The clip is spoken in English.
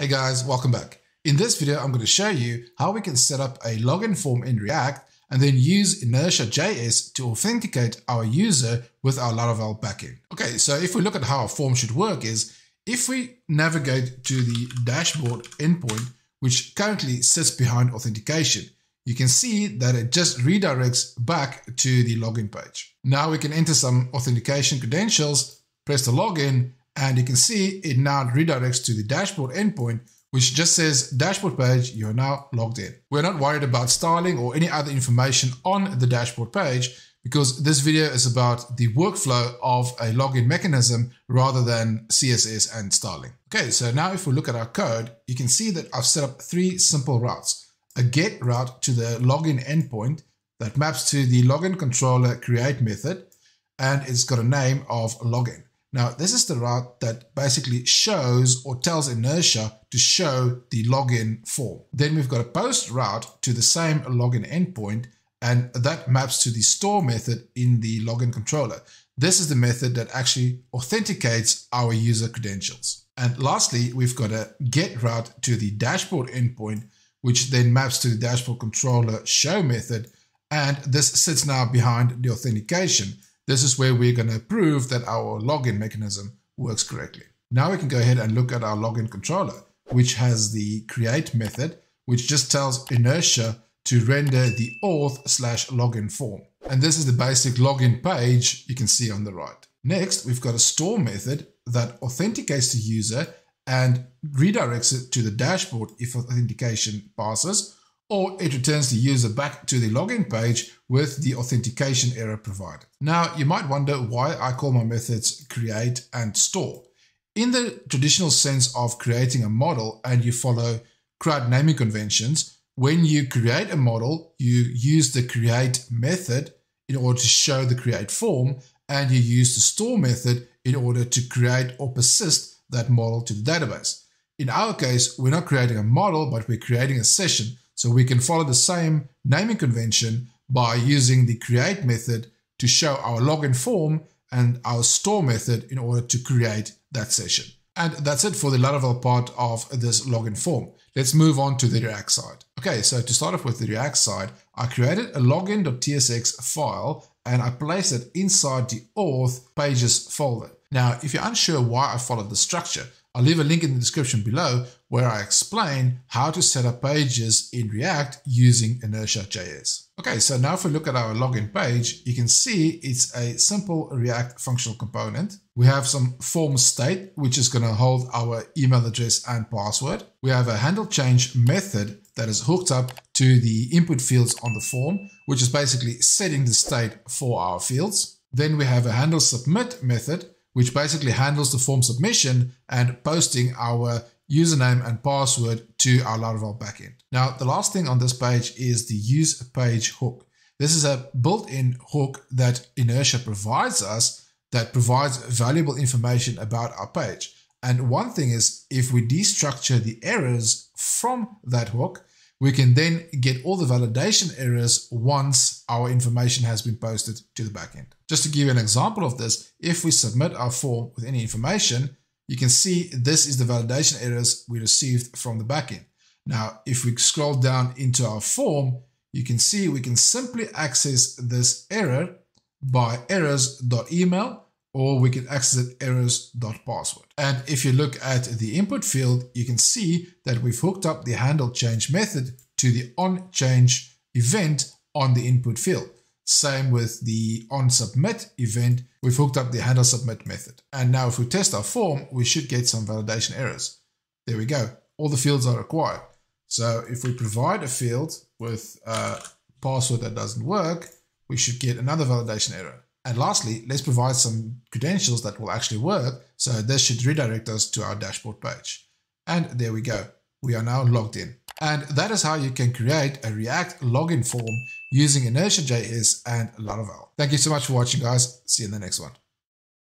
Hey guys, welcome back. In this video, I'm going to show you how we can set up a login form in React and then use Inertia.js to authenticate our user with our Laravel backend. Okay, so if we look at how a form should work is, if we navigate to the dashboard endpoint, which currently sits behind authentication, you can see that it just redirects back to the login page. Now we can enter some authentication credentials, press the login, and you can see it now redirects to the dashboard endpoint, which just says dashboard page, you're now logged in. We're not worried about styling or any other information on the dashboard page because this video is about the workflow of a login mechanism rather than CSS and styling. Okay, so now if we look at our code, you can see that I've set up three simple routes. A get route to the login endpoint that maps to the login controller create method, and it's got a name of login. Now, this is the route that basically shows or tells Inertia to show the login form. Then we've got a post route to the same login endpoint, and that maps to the store method in the login controller. This is the method that actually authenticates our user credentials. And lastly, we've got a get route to the dashboard endpoint, which then maps to the dashboard controller show method. And this sits now behind the authentication. This is where we're going to prove that our login mechanism works correctly. Now we can go ahead and look at our login controller, which has the create method, which just tells Inertia to render the auth slash login form. And this is the basic login page you can see on the right. Next, we've got a store method that authenticates the user and redirects it to the dashboard if authentication passes, or it returns the user back to the login page with the authentication error provided. Now, you might wonder why I call my methods create and store. In the traditional sense of creating a model and you follow CRUD naming conventions, when you create a model, you use the create method in order to show the create form, and you use the store method in order to create or persist that model to the database. In our case, we're not creating a model, but we're creating a session. So we can follow the same naming convention by using the create method to show our login form and our store method in order to create that session. And that's it for the Laravel part of this login form. Let's move on to the React side. Okay, so to start off with the React side, I created a login.tsx file and I placed it inside the auth pages folder. Now, if you're unsure why I followed the structure, I'll leave a link in the description below where I explain how to set up pages in React using Inertia.js. Okay, so now if we look at our login page, you can see it's a simple React functional component. We have some form state, which is going to hold our email address and password. We have a handle change method that is hooked up to the input fields on the form, which is basically setting the state for our fields. Then we have a handle submit method, which basically handles the form submission and posting our username and password to our Laravel backend. Now, the last thing on this page is the use page hook. This is a built-in hook that Inertia provides us that provides valuable information about our page. And one thing is if we destructure the errors from that hook, we can then get all the validation errors once our information has been posted to the backend. Just to give you an example of this, if we submit our form with any information, you can see this is the validation errors we received from the backend. Now, if we scroll down into our form, you can see we can simply access this error by errors.email or we can access it errors.password. And if you look at the input field, you can see that we've hooked up the handle change method to the on change event on the input field. Same with the on submit event, we've hooked up the handle submit method. And now if we test our form, we should get some validation errors. There we go. All the fields are required. So if we provide a field with a password that doesn't work, we should get another validation error. And lastly, let's provide some credentials that will actually work. So this should redirect us to our dashboard page. And there we go. We are now logged in. And that is how you can create a React login form using Inertia.js and Laravel. Thank you so much for watching guys. See you in the next one.